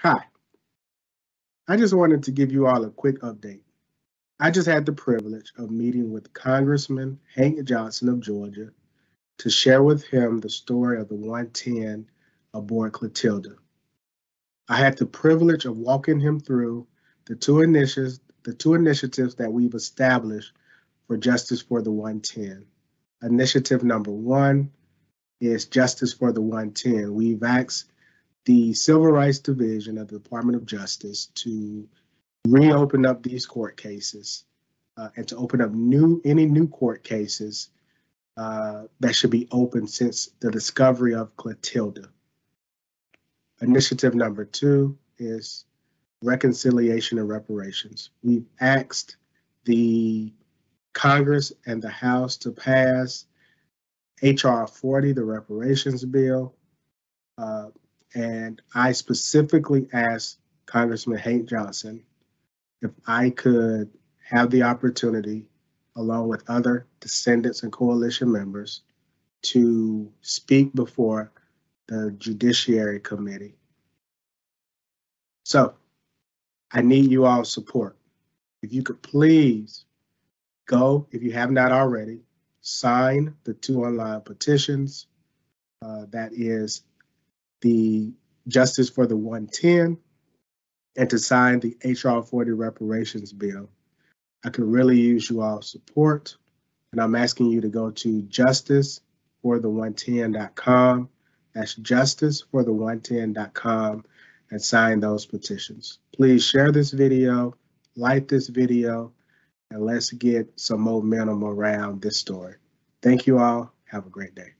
Hi. I just wanted to give you all a quick update. I just had the privilege of meeting with Congressman Hank Johnson of Georgia to share with him the story of the 110 aboard Clotilda. I had the privilege of walking him through the two initiatives, the two initiatives that we've established for Justice for the 110. Initiative number one is Justice for the 110. We've asked the Civil Rights Division of the Department of Justice to reopen up these court cases uh, and to open up new any new court cases uh, that should be open since the discovery of Clotilda. Initiative number two is reconciliation and reparations. We've asked the Congress and the House to pass HR 40, the reparations bill, uh, and I specifically asked Congressman Hank Johnson if I could have the opportunity, along with other descendants and coalition members, to speak before the Judiciary Committee. So I need you all support. If you could please go, if you have not already, sign the two online petitions. Uh, that is the Justice for the 110 and to sign the HR 40 reparations bill. I could really use you all support, and I'm asking you to go to justiceforthe110.com. That's justiceforthe110.com and sign those petitions. Please share this video, like this video, and let's get some momentum around this story. Thank you all. Have a great day.